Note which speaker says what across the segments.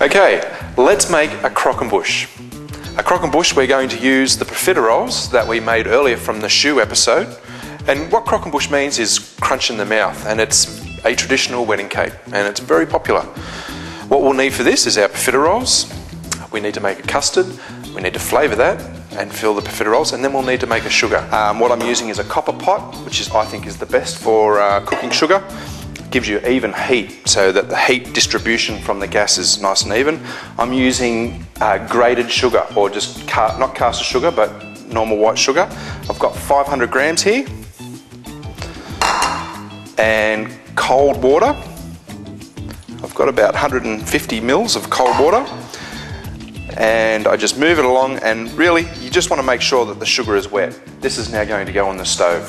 Speaker 1: Okay, let's make a croquembouche. A croquembouche, we're going to use the profiteroles that we made earlier from the choux episode. And what croquembouche means is crunch in the mouth, and it's a traditional wedding cake, and it's very popular. What we'll need for this is our profiteroles. We need to make a custard. We need to flavour that and fill the profiteroles, and then we'll need to make a sugar. Um, what I'm using is a copper pot, which is I think is the best for uh, cooking sugar. Gives you even heat, so that the heat distribution from the gas is nice and even. I'm using uh, grated sugar, or just car not caster sugar, but normal white sugar. I've got 500 grams here, and cold water. I've got about 150 mils of cold water and I just move it along and really you just want to make sure that the sugar is wet. This is now going to go on the stove.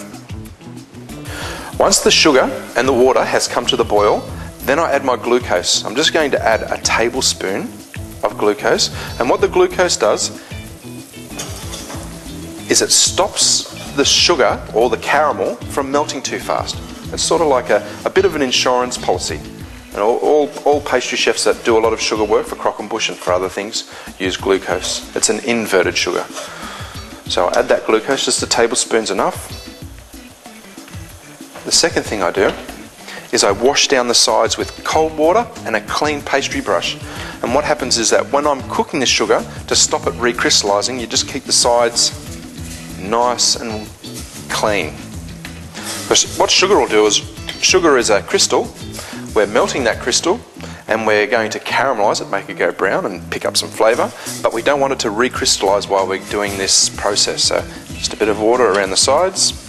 Speaker 1: Once the sugar and the water has come to the boil, then I add my glucose. I'm just going to add a tablespoon of glucose and what the glucose does is it stops the sugar or the caramel from melting too fast. It's sort of like a, a bit of an insurance policy. And all, all, all, pastry chefs that do a lot of sugar work for croquembouche and bush and for other things use glucose. It's an inverted sugar. So I add that glucose, just a tablespoon's enough. The second thing I do is I wash down the sides with cold water and a clean pastry brush. And what happens is that when I'm cooking the sugar, to stop it recrystallizing, you just keep the sides nice and clean. What sugar will do is, sugar is a crystal we're melting that crystal and we're going to caramelise it, make it go brown and pick up some flavour, but we don't want it to recrystallise while we're doing this process. So just a bit of water around the sides.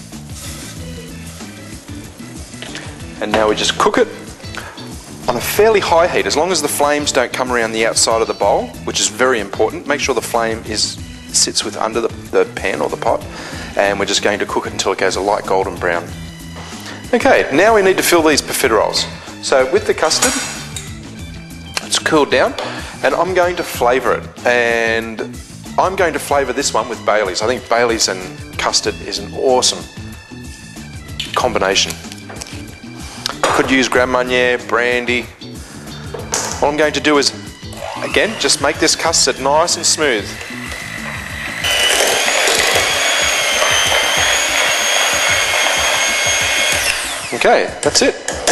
Speaker 1: And now we just cook it on a fairly high heat, as long as the flames don't come around the outside of the bowl, which is very important. Make sure the flame is sits with under the, the pan or the pot, and we're just going to cook it until it goes a light golden brown. Okay, now we need to fill these profiteroles. So with the custard, it's cooled down, and I'm going to flavour it. And I'm going to flavour this one with Bailey's. I think Bailey's and custard is an awesome combination. Could use Grand Marnier, brandy. What I'm going to do is, again, just make this custard nice and smooth. Okay, that's it.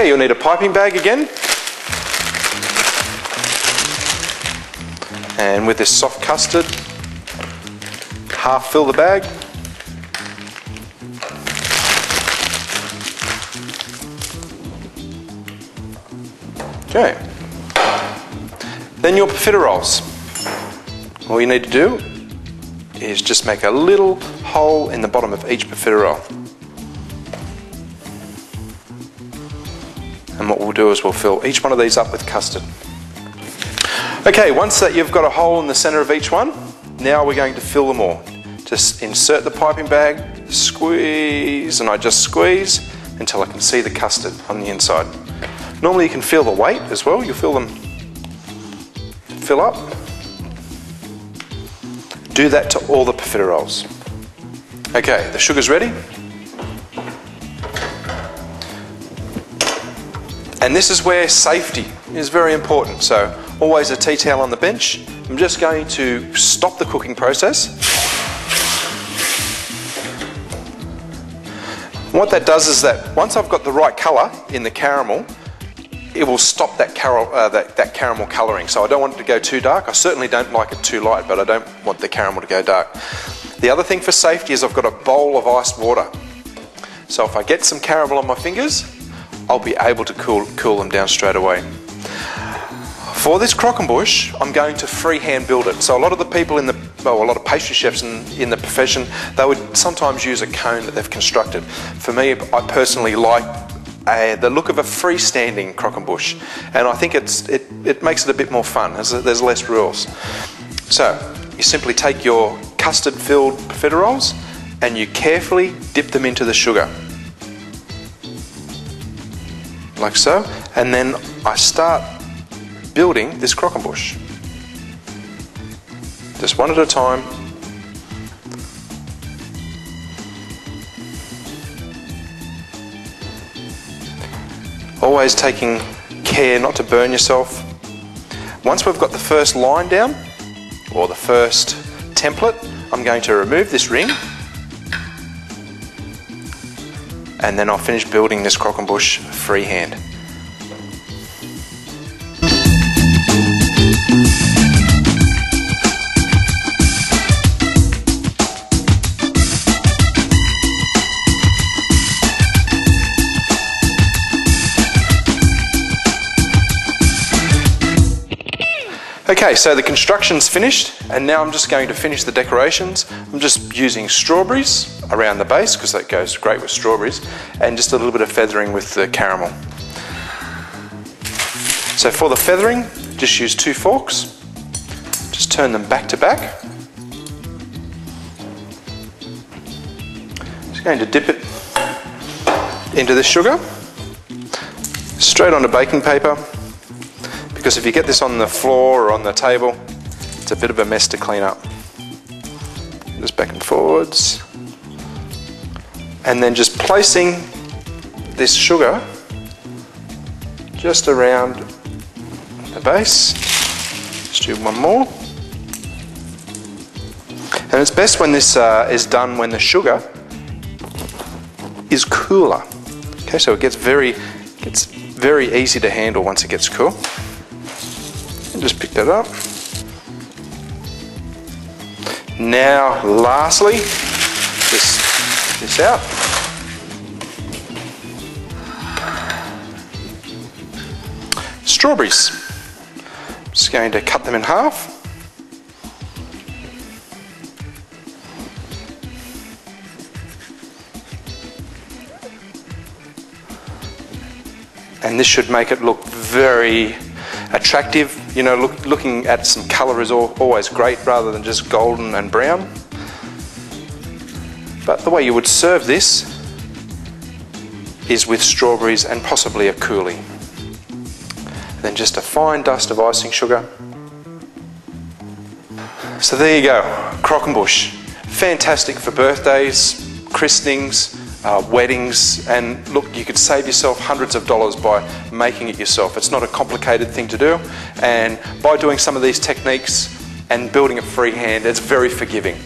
Speaker 1: Okay, you'll need a piping bag again. And with this soft custard, half fill the bag. Okay. Then your profiteroles. All you need to do is just make a little hole in the bottom of each profiterole. What we'll do is we'll fill each one of these up with custard. Okay, once that you've got a hole in the center of each one, now we're going to fill them all. Just insert the piping bag, squeeze, and I just squeeze until I can see the custard on the inside. Normally you can feel the weight as well, you feel them fill up. Do that to all the profiteroles. Okay, the sugar's ready. And this is where safety is very important. So always a tea towel on the bench. I'm just going to stop the cooking process. What that does is that once I've got the right colour in the caramel, it will stop that, uh, that, that, caramel colouring. So I don't want it to go too dark. I certainly don't like it too light, but I don't want the caramel to go dark. The other thing for safety is I've got a bowl of iced water. So if I get some caramel on my fingers, I'll be able to cool, cool them down straight away. For this croquembouche, I'm going to freehand build it. So a lot of the people in the, well, a lot of pastry chefs in, in the profession, they would sometimes use a cone that they've constructed. For me, I personally like a, the look of a freestanding croquembouche, and I think it's, it, it makes it a bit more fun. There's, there's less rules. So you simply take your custard-filled profiteroles and you carefully dip them into the sugar like so, and then I start building this croquembouche. Just one at a time. Always taking care not to burn yourself. Once we've got the first line down, or the first template, I'm going to remove this ring and then I'll finish building this croquembouche freehand. Okay, so the construction's finished, and now I'm just going to finish the decorations. I'm just using strawberries around the base, because that goes great with strawberries, and just a little bit of feathering with the caramel. So for the feathering, just use two forks. Just turn them back to back. Just going to dip it into the sugar, straight onto baking paper, because if you get this on the floor or on the table, it's a bit of a mess to clean up. Just back and forwards. And then just placing this sugar just around the base. Just do one more. And it's best when this uh, is done when the sugar is cooler. Okay, so it gets very, gets very easy to handle once it gets cool just pick that up. Now, lastly, just this out. Strawberries. Just going to cut them in half. And this should make it look very attractive. You know, look, looking at some colour is all, always great rather than just golden and brown. But the way you would serve this is with strawberries and possibly a coulis. Then just a fine dust of icing sugar. So there you go, croquembouche. Fantastic for birthdays, christenings, uh, weddings, and look, you could save yourself hundreds of dollars by making it yourself. It's not a complicated thing to do, and by doing some of these techniques and building it freehand, it's very forgiving.